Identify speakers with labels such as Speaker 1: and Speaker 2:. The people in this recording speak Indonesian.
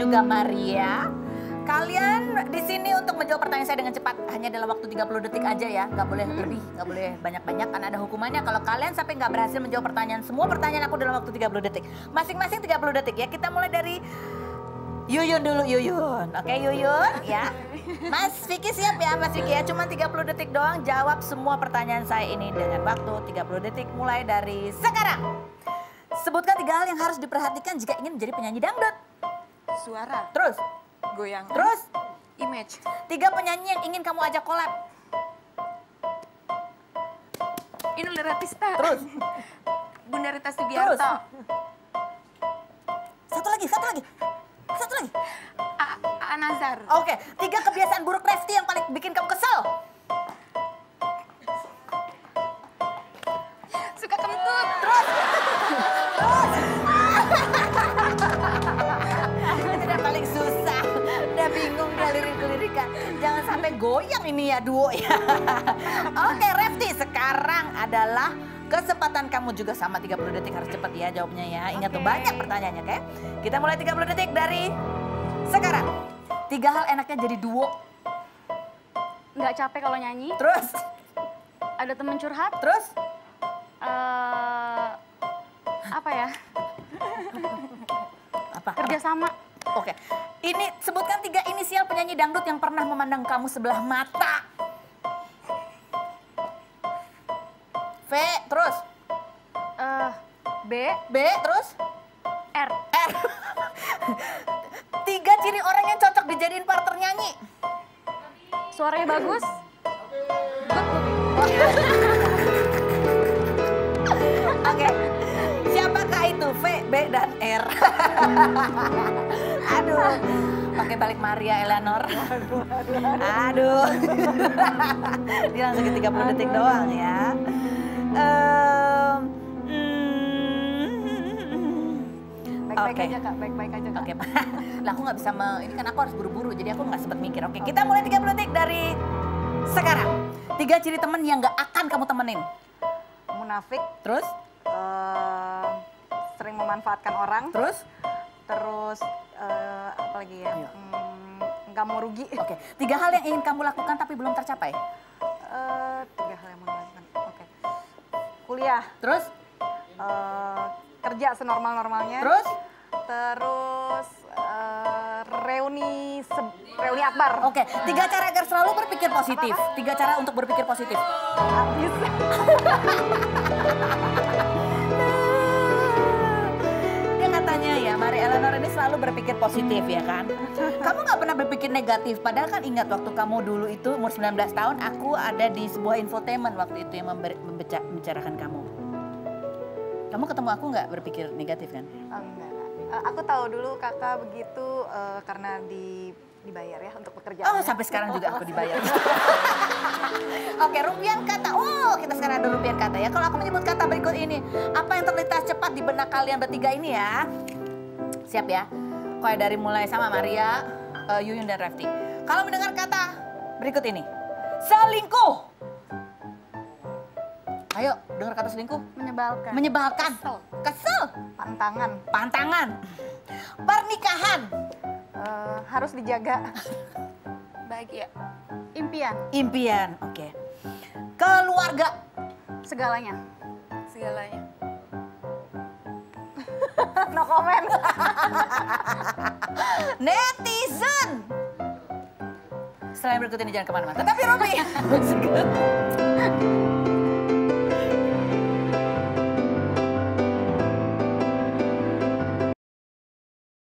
Speaker 1: juga Maria. Kalian di sini untuk menjawab pertanyaan saya dengan cepat hanya dalam waktu 30 detik aja ya, nggak boleh lebih, nggak boleh banyak-banyak karena ada hukumannya kalau kalian sampai nggak berhasil menjawab pertanyaan semua pertanyaan aku dalam waktu 30 detik. Masing-masing 30 detik ya. Kita mulai dari Yuyun dulu Yuyun. Oke Yuyun ya. Mas Vicky siap ya Mas Vicky ya. Cuma 30 detik doang jawab semua pertanyaan saya ini dengan waktu 30 detik mulai dari sekarang. Sebutkan tiga hal yang harus diperhatikan jika ingin menjadi penyanyi dangdut.
Speaker 2: Suara,
Speaker 1: Terus,
Speaker 2: goyang,
Speaker 1: terus
Speaker 2: image,
Speaker 1: tiga penyanyi yang ingin kamu ajak collab.
Speaker 2: Inul Daratista,
Speaker 1: Terus,
Speaker 2: Bunda Rita
Speaker 1: terus.
Speaker 2: Sugiarto,
Speaker 1: Satu lagi, satu lagi. Satu lagi.
Speaker 2: A- A Nazar,
Speaker 1: Oke, tiga kebiasaan buruk Resti yang paling bikin kamu kesel. Jangan sampai goyang ini ya duo ya. Oke Refti, sekarang adalah kesempatan kamu juga sama 30 detik harus cepat ya jawabnya ya. Ingat tuh
Speaker 2: Oke.
Speaker 1: banyak pertanyaannya oke. Kita mulai 30 detik dari sekarang. Tiga hal enaknya jadi duo.
Speaker 3: nggak capek kalau nyanyi,
Speaker 1: Terus,
Speaker 3: ada temen curhat,
Speaker 1: terus.
Speaker 3: eh apa ya,
Speaker 1: Apa?
Speaker 3: kerja
Speaker 1: Oke. Ini sebutkan tiga inisial penyanyi dangdut yang pernah memandang kamu sebelah mata. V, terus.
Speaker 3: eh B,
Speaker 1: B, terus.
Speaker 3: R,
Speaker 1: R. Tiga ciri orang yang cocok dijadiin partner nyanyi.
Speaker 3: suaranya bagus,
Speaker 1: Oke. Siapakah itu? V, B, dan R. Aduh. Pakai balik Maria Eleanor. Aduh. Dia langsung ke 30 detik doang ya. Mm,
Speaker 2: baik-baik
Speaker 1: Oke.
Speaker 2: aja kak, baik-baik aja kak.
Speaker 1: Oke, Pak. Lah aku nggak bisa me, ini kan aku harus buru-buru, jadi aku nggak sempat mikir. Oke, kita mulai 30 detik dari sekarang. Tiga ciri temen yang nggak akan kamu temenin.
Speaker 2: Munafik,
Speaker 1: Terus,
Speaker 2: eh, sering memanfaatkan orang,
Speaker 1: terus.
Speaker 2: terus eh, apa lagi ya,
Speaker 1: Ayo.
Speaker 2: Hmm, nggak mau rugi.
Speaker 1: Oke, tiga hal yang ingin kamu lakukan tapi belum tercapai.
Speaker 2: Eh, tiga hal yang mau dilakukan. Oke. Kuliah,
Speaker 1: Terus,
Speaker 2: eh, kerja senormal-normalnya.
Speaker 1: terus.
Speaker 2: Terus eh, reuni se- reuni akbar.
Speaker 1: Oke, tiga cara agar selalu berpikir positif. Tiga cara untuk berpikir positif.
Speaker 2: Habis.
Speaker 1: Dia katanya ya, Mari Eleanor ini selalu berpikir positif ya kan. Kamu nggak pernah berpikir negatif, padahal kan ingat waktu kamu dulu itu umur 19 tahun, aku ada di sebuah infotainment waktu itu yang membicarakan kamu. Kamu ketemu aku nggak berpikir negatif kan?
Speaker 2: Oh, enggak. Eh, aku tahu dulu kakak begitu eh, karena di dibayar ya untuk pekerjaan.
Speaker 1: Oh, sampai sekarang juga aku dibayar. Oke, rupiah kata. Oh, kita sekarang ada rupiah kata ya. Kalau aku menyebut kata berikut ini, apa yang terlintas cepat di benak kalian bertiga ini ya? Siap ya? Kayak dari mulai sama Maria, eh, Yuyun dan Refti. Kalau mendengar kata berikut ini, selingkuh. Ayo, dengar kata selingkuh.
Speaker 3: menyebalkan,
Speaker 1: Menyebalkan.
Speaker 2: Kesel.
Speaker 1: Kesel.
Speaker 2: Pantangan
Speaker 1: Pantangan. Pernikahan.
Speaker 2: eh, harus dijaga.
Speaker 3: bahagia, impian,
Speaker 1: Impian. Oke. Keluarga.
Speaker 3: segalanya,
Speaker 2: Segalanya. no comment.
Speaker 1: netizen. Yang berikut ini jangan ke mana-mana. Tetapi Robi.